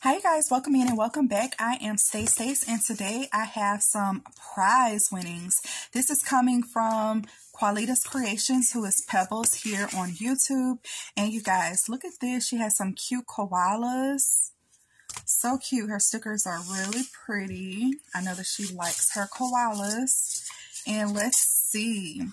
Hi guys, welcome in and welcome back. I am Stay Stace and today I have some prize winnings. This is coming from Koalitas Creations, who is Pebbles here on YouTube. And you guys, look at this. She has some cute koalas. So cute. Her stickers are really pretty. I know that she likes her koalas. And let's see.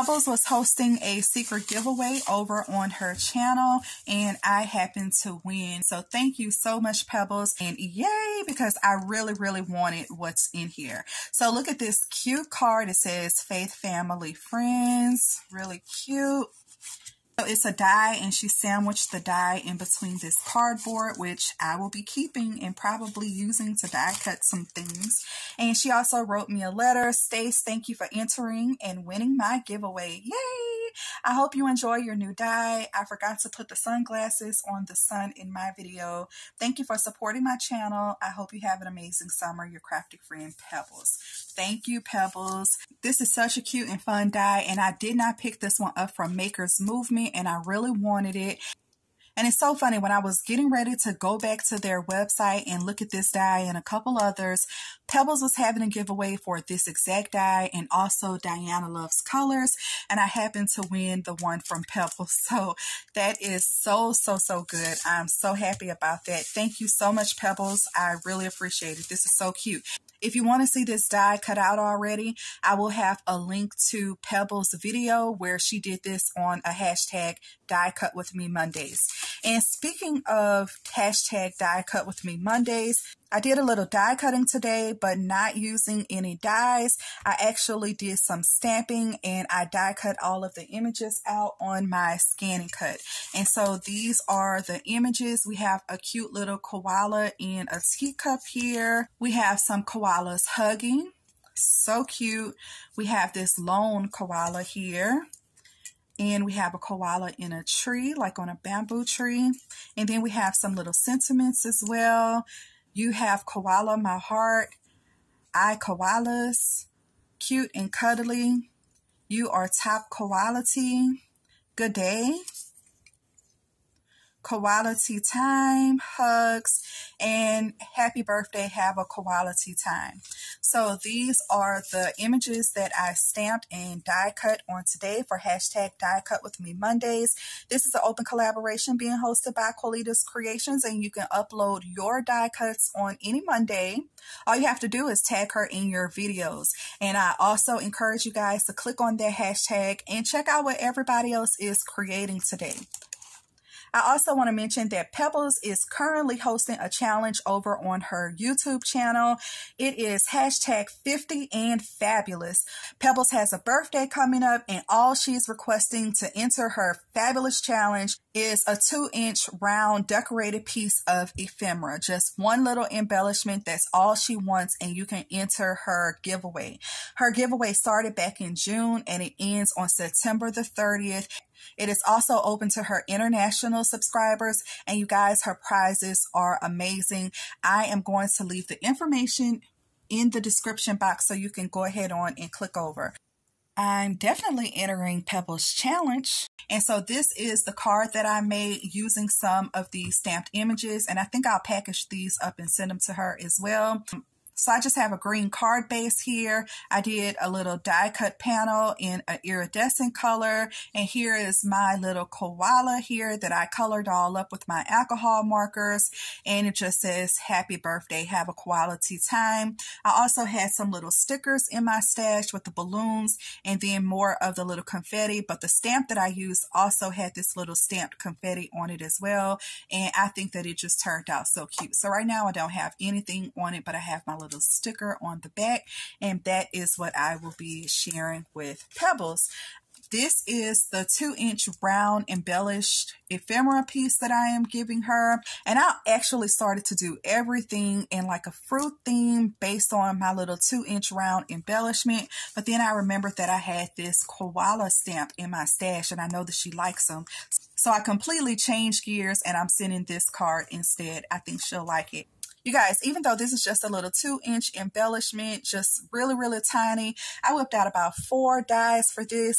Pebbles was hosting a secret giveaway over on her channel and I happened to win. So thank you so much, Pebbles. And yay, because I really, really wanted what's in here. So look at this cute card. It says Faith Family Friends. Really cute. So it's a die and she sandwiched the die in between this cardboard, which I will be keeping and probably using to die cut some things. And she also wrote me a letter. Stace, thank you for entering and winning my giveaway. Yay! I hope you enjoy your new die. I forgot to put the sunglasses on the sun in my video. Thank you for supporting my channel. I hope you have an amazing summer. Your crafty friend, Pebbles. Thank you, Pebbles. This is such a cute and fun die, and I did not pick this one up from Maker's Movement, and I really wanted it. And it's so funny when I was getting ready to go back to their website and look at this die and a couple others, Pebbles was having a giveaway for this exact die and also Diana Loves Colors. And I happened to win the one from Pebbles. So that is so, so, so good. I'm so happy about that. Thank you so much, Pebbles. I really appreciate it. This is so cute. If you want to see this die cut out already, I will have a link to Pebbles video where she did this on a hashtag die cut with me Mondays. And speaking of hashtag die cut with me Mondays, I did a little die cutting today, but not using any dies. I actually did some stamping and I die cut all of the images out on my ScanNCut. And so these are the images. We have a cute little koala in a teacup here. We have some koalas hugging. So cute. We have this lone koala here. And we have a koala in a tree, like on a bamboo tree. And then we have some little sentiments as well. You have koala, my heart. I koalas, cute and cuddly. You are top quality. Good day quality time, hugs, and happy birthday, have a quality time. So these are the images that I stamped and die cut on today for hashtag die cut with me Mondays. This is an open collaboration being hosted by Koalitas Creations and you can upload your die cuts on any Monday. All you have to do is tag her in your videos. And I also encourage you guys to click on that hashtag and check out what everybody else is creating today. I also want to mention that Pebbles is currently hosting a challenge over on her YouTube channel. It is hashtag 50 and fabulous. Pebbles has a birthday coming up and all she's requesting to enter her fabulous challenge is a two inch round decorated piece of ephemera. Just one little embellishment. That's all she wants and you can enter her giveaway. Her giveaway started back in June and it ends on September the 30th. It is also open to her international subscribers. And you guys, her prizes are amazing. I am going to leave the information in the description box so you can go ahead on and click over. I'm definitely entering Pebbles Challenge. And so this is the card that I made using some of the stamped images. And I think I'll package these up and send them to her as well. So I just have a green card base here. I did a little die cut panel in an iridescent color. And here is my little koala here that I colored all up with my alcohol markers. And it just says, happy birthday, have a quality time. I also had some little stickers in my stash with the balloons and then more of the little confetti. But the stamp that I used also had this little stamped confetti on it as well. And I think that it just turned out so cute. So right now I don't have anything on it, but I have my little little sticker on the back and that is what I will be sharing with Pebbles. This is the two inch round embellished ephemera piece that I am giving her. And I actually started to do everything in like a fruit theme based on my little two inch round embellishment. But then I remembered that I had this koala stamp in my stash and I know that she likes them. So I completely changed gears and I'm sending this card instead. I think she'll like it. You guys, even though this is just a little two inch embellishment, just really, really tiny, I whipped out about four dies for this.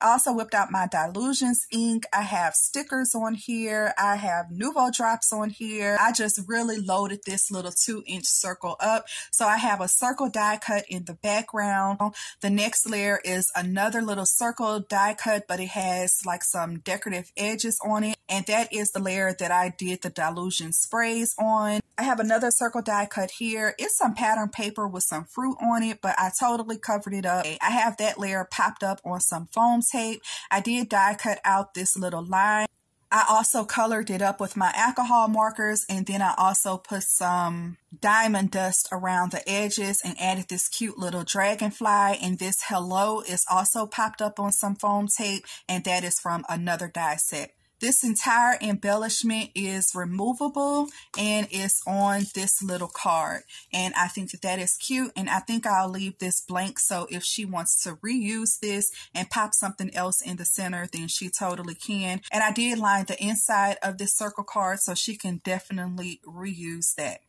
Also whipped out my Dylusions ink. I have stickers on here. I have Nuvo drops on here. I just really loaded this little two inch circle up. So I have a circle die cut in the background. The next layer is another little circle die cut, but it has like some decorative edges on it. And that is the layer that I did the Dylusion sprays on. I have another circle die cut here. It's some pattern paper with some fruit on it, but I totally covered it up. I have that layer popped up on some foam tape. I did die cut out this little line. I also colored it up with my alcohol markers and then I also put some diamond dust around the edges and added this cute little dragonfly and this hello is also popped up on some foam tape and that is from another die set. This entire embellishment is removable and it's on this little card. And I think that that is cute. And I think I'll leave this blank. So if she wants to reuse this and pop something else in the center, then she totally can. And I did line the inside of this circle card so she can definitely reuse that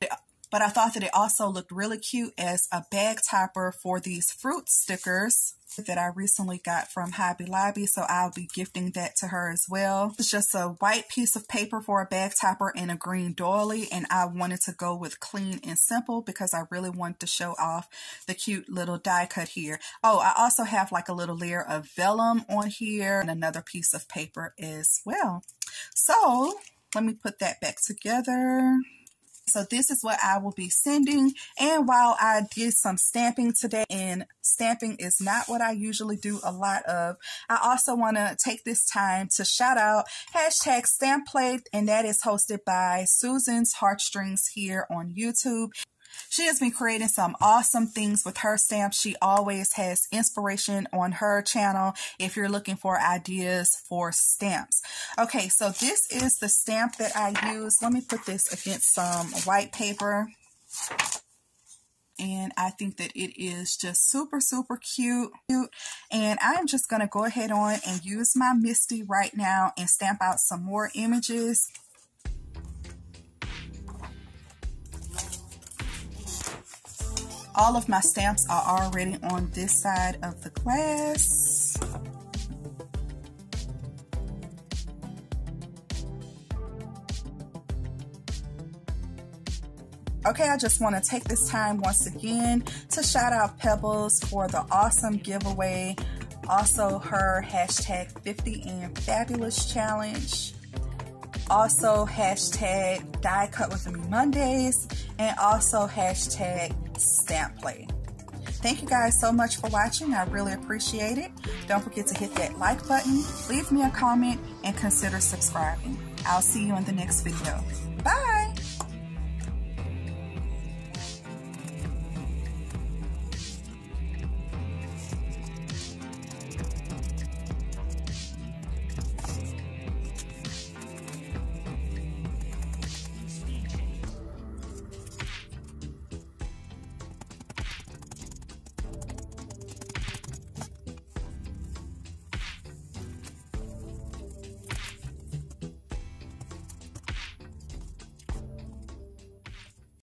but I thought that it also looked really cute as a bag topper for these fruit stickers that I recently got from Hobby Lobby, so I'll be gifting that to her as well. It's just a white piece of paper for a bag topper and a green doily, and I wanted to go with clean and simple because I really wanted to show off the cute little die cut here. Oh, I also have like a little layer of vellum on here and another piece of paper as well. So let me put that back together. So this is what I will be sending. And while I did some stamping today, and stamping is not what I usually do a lot of, I also want to take this time to shout out hashtag stamp play, and that is hosted by Susan's Heartstrings here on YouTube. She has been creating some awesome things with her stamps. She always has inspiration on her channel if you're looking for ideas for stamps. Okay, so this is the stamp that I use. Let me put this against some white paper and I think that it is just super, super cute. And I'm just going to go ahead on and use my MISTI right now and stamp out some more images. All of my stamps are already on this side of the glass. Okay, I just want to take this time once again to shout out Pebbles for the awesome giveaway. Also, her hashtag 50 and Fabulous challenge. Also, hashtag Die Cut With Me Mondays. And also, hashtag stamp play. Thank you guys so much for watching. I really appreciate it. Don't forget to hit that like button, leave me a comment, and consider subscribing. I'll see you in the next video. Bye!